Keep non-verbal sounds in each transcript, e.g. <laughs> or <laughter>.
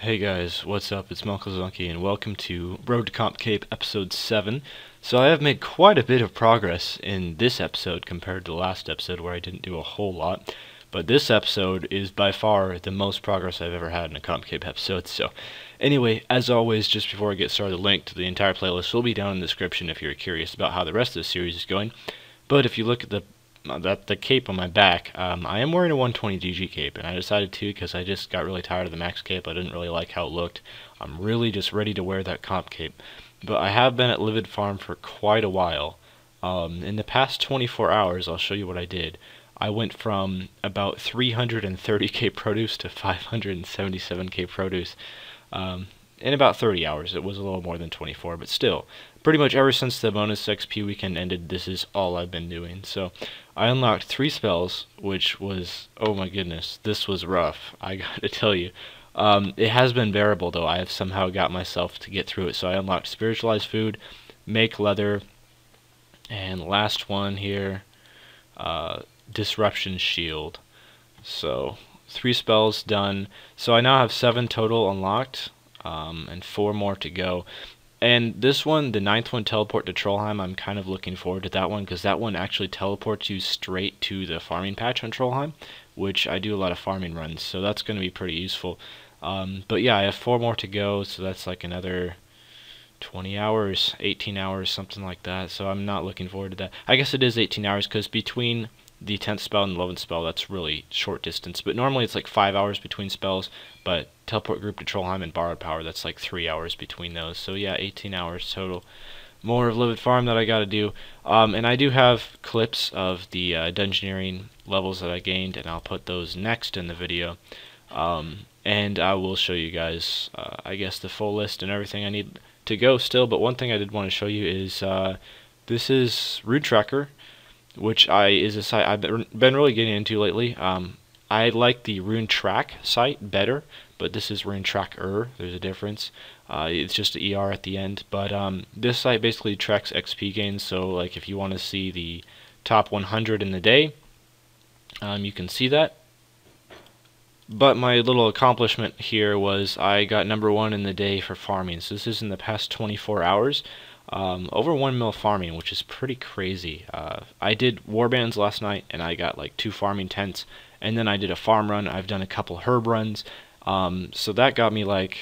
Hey guys, what's up? It's Munclesonkey and welcome to Road to Comp Cape episode 7. So I have made quite a bit of progress in this episode compared to the last episode where I didn't do a whole lot. But this episode is by far the most progress I've ever had in a Comp Cape episode. So anyway, as always, just before I get started, the link to the entire playlist will be down in the description if you're curious about how the rest of the series is going. But if you look at the that the cape on my back, um, I am wearing a 120 DG cape, and I decided to because I just got really tired of the max cape. I didn't really like how it looked. I'm really just ready to wear that comp cape. But I have been at Livid Farm for quite a while. Um, in the past 24 hours, I'll show you what I did. I went from about 330k <laughs> produce to 577k produce um, in about 30 hours. It was a little more than 24, but still, pretty much ever since the bonus XP weekend ended, this is all I've been doing. So I unlocked three spells, which was, oh my goodness, this was rough. I <laughs> gotta tell you. Um, it has been bearable, though. I have somehow got myself to get through it. So I unlocked Spiritualized Food, Make Leather, and last one here, uh, Disruption Shield. So three spells done. So I now have seven total unlocked, um, and four more to go. And this one, the ninth one, Teleport to Trollheim, I'm kind of looking forward to that one because that one actually teleports you straight to the farming patch on Trollheim, which I do a lot of farming runs, so that's going to be pretty useful. Um, but yeah, I have four more to go, so that's like another 20 hours, 18 hours, something like that. So I'm not looking forward to that. I guess it is 18 hours because between the 10th spell and the 11th spell, that's really short distance. But normally it's like 5 hours between spells, but Teleport Group to Trollheim and Borrowed Power, that's like 3 hours between those. So yeah, 18 hours total. More of Livid Farm that I gotta do. Um, and I do have clips of the uh, Dungeoneering levels that I gained, and I'll put those next in the video. Um, and I will show you guys, uh, I guess, the full list and everything I need to go still. But one thing I did want to show you is uh, this is Rune Tracker which I is a site I've been really getting into lately. Um, I like the Rune Track site better, but this is Rune Tracker. There's a difference. Uh, it's just ER at the end. But um, this site basically tracks XP gains. So like if you want to see the top 100 in the day, um, you can see that. But my little accomplishment here was I got number one in the day for farming. So this is in the past 24 hours. Um, over one mil farming, which is pretty crazy. Uh, I did warbands last night, and I got like two farming tents, and then I did a farm run. I've done a couple herb runs, um, so that got me like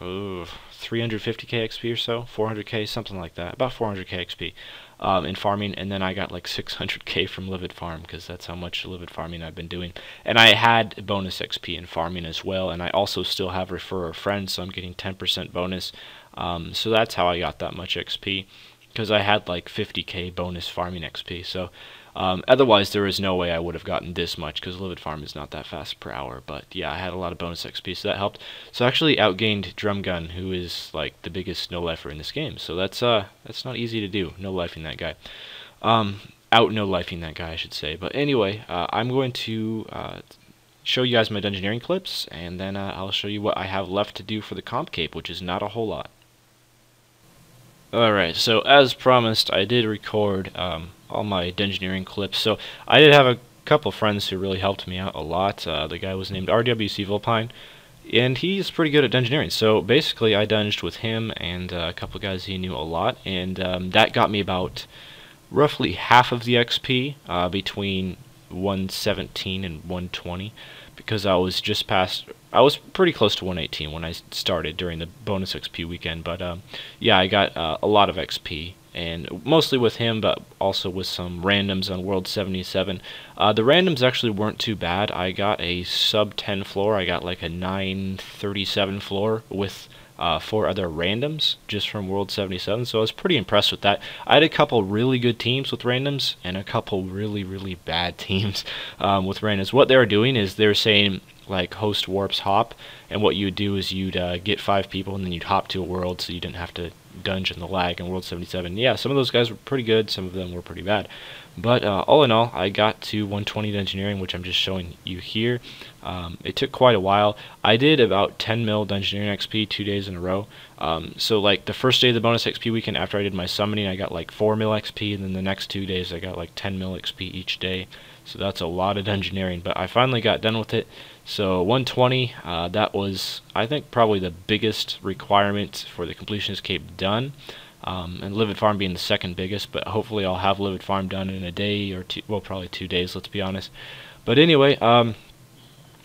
oh, 350k XP or so, 400k, something like that, about 400k XP um, in farming, and then I got like 600k from Livid Farm because that's how much Livid farming I've been doing. And I had bonus XP in farming as well, and I also still have refer a friend, so I'm getting 10% bonus um, so that's how I got that much XP because I had like 50k bonus farming XP. So um, otherwise, there is no way I would have gotten this much because Livid Farm is not that fast per hour. But yeah, I had a lot of bonus XP, so that helped. So I actually outgained Drumgun, who is like the biggest no lifer in this game. So that's uh that's not easy to do. No lifing that guy. Um, out no lifing that guy, I should say. But anyway, uh, I'm going to uh, show you guys my Dungeoneering clips, and then uh, I'll show you what I have left to do for the comp cape, which is not a whole lot. Alright, so as promised, I did record um, all my Dungeoneering clips. So I did have a couple friends who really helped me out a lot. Uh, the guy was named RWC Vulpine, and he's pretty good at Dungeoneering. So basically, I dunged with him and uh, a couple guys he knew a lot, and um, that got me about roughly half of the XP uh, between 117 and 120 because I was just past I was pretty close to 118 when I started during the bonus XP weekend, but um, yeah, I got uh, a lot of XP, and mostly with him, but also with some randoms on World 77. Uh, the randoms actually weren't too bad. I got a sub 10 floor. I got like a 937 floor with uh, four other randoms just from World 77, so I was pretty impressed with that. I had a couple really good teams with randoms and a couple really, really bad <laughs> teams um, with randoms. What they were doing is they were saying like host warps hop, and what you'd do is you'd uh, get five people and then you'd hop to a world so you didn't have to dungeon the lag in World 77. Yeah, some of those guys were pretty good, some of them were pretty bad. But uh, all in all, I got to 120 Dungeoneering, which I'm just showing you here. Um, it took quite a while. I did about 10 mil Dungeoneering XP two days in a row. Um, so like the first day of the bonus XP weekend after I did my summoning, I got like 4 mil XP, and then the next two days I got like 10 mil XP each day. So that's a lot of Dungeoneering, but I finally got done with it. So 120, uh, that was, I think, probably the biggest requirement for the completionist cape done. Um, and Livid Farm being the second biggest, but hopefully I'll have Livid Farm done in a day or two, well, probably two days, let's be honest. But anyway, um,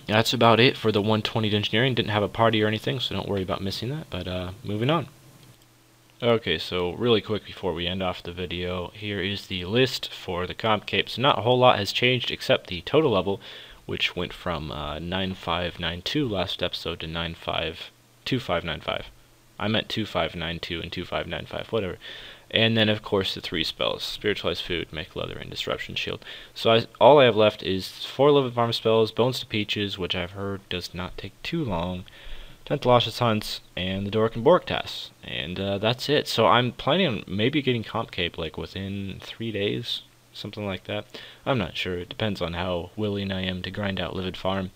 that's about it for the 120 Dungeoneering. Didn't have a party or anything, so don't worry about missing that, but uh, moving on. Okay, so really quick before we end off the video, here is the list for the comp capes. Not a whole lot has changed except the total level, which went from uh, 9592 last episode to 952595. I meant 2592 and 2595, whatever. And then, of course, the three spells Spiritualized Food, Make Leather, and Disruption Shield. So I, all I have left is four Livid Farm spells, Bones to Peaches, which I've heard does not take too long, Tentalocious Hunts, and the Dork and Bork tasks. And uh, that's it. So I'm planning on maybe getting Comp Cape like within three days, something like that. I'm not sure. It depends on how willing I am to grind out Livid Farm.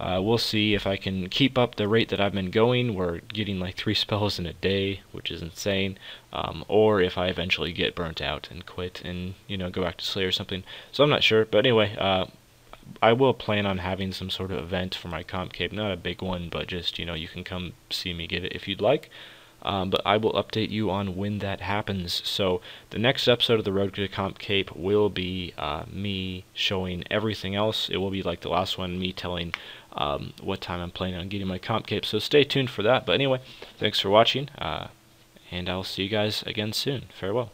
Uh, we'll see if I can keep up the rate that I've been going. We're getting like three <laughs> spells in a day, which is insane. Um, or if I eventually get burnt out and quit and you know go back to Slay or something. So I'm not sure. But anyway, uh, I will plan on having some sort of event for my comp cape. Not a big one, but just you know you can come see me get it if you'd like. Um, but I will update you on when that happens. So the next episode of the Road to Comp Cape will be uh, me showing everything else. It will be like the last one, me telling um, what time I'm planning on getting my Comp Cape. So stay tuned for that. But anyway, thanks for watching, uh, and I'll see you guys again soon. Farewell.